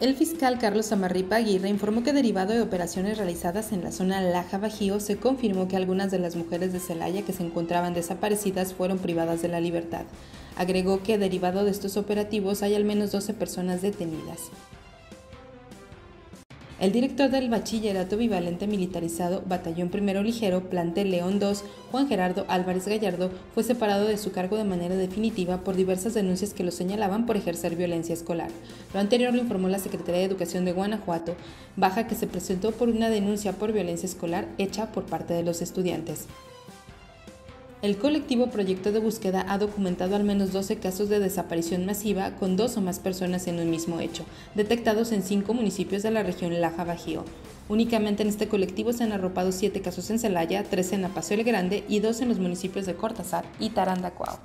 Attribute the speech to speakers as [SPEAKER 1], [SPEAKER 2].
[SPEAKER 1] El fiscal Carlos Amarripa Aguirre informó que derivado de operaciones realizadas en la zona Laja Bajío, se confirmó que algunas de las mujeres de Celaya que se encontraban desaparecidas fueron privadas de la libertad. Agregó que derivado de estos operativos hay al menos 12 personas detenidas. El director del Bachillerato Bivalente Militarizado, Batallón Primero Ligero, Plantel León II, Juan Gerardo Álvarez Gallardo, fue separado de su cargo de manera definitiva por diversas denuncias que lo señalaban por ejercer violencia escolar. Lo anterior lo informó la Secretaría de Educación de Guanajuato, baja que se presentó por una denuncia por violencia escolar hecha por parte de los estudiantes. El colectivo Proyecto de Búsqueda ha documentado al menos 12 casos de desaparición masiva con dos o más personas en un mismo hecho, detectados en cinco municipios de la región Laja Bajío. Únicamente en este colectivo se han arropado 7 casos en Celaya, 13 en Apacio el Grande y 2 en los municipios de Cortázar y Tarandacuao.